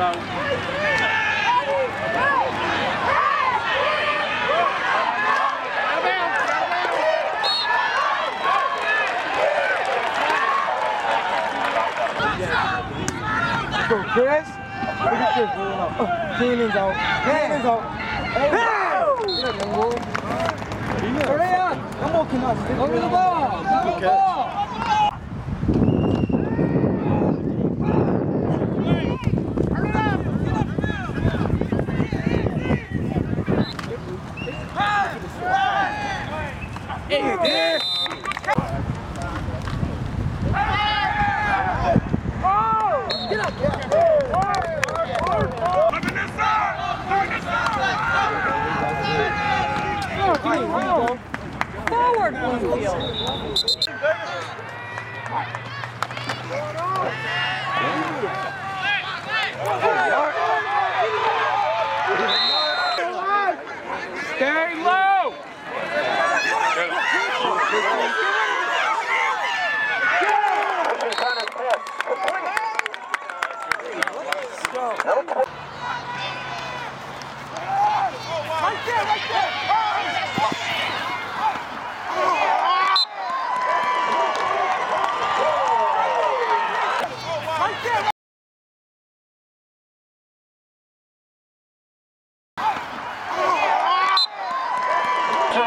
So. Go, Chris. Look at Chris rolling out. Keenan's out. Hurry up! I'm walking out. Over the ball! Over the ball! Wow. Forward Bloomfield. Stay low.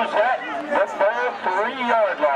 goes wet. Let's three yard line.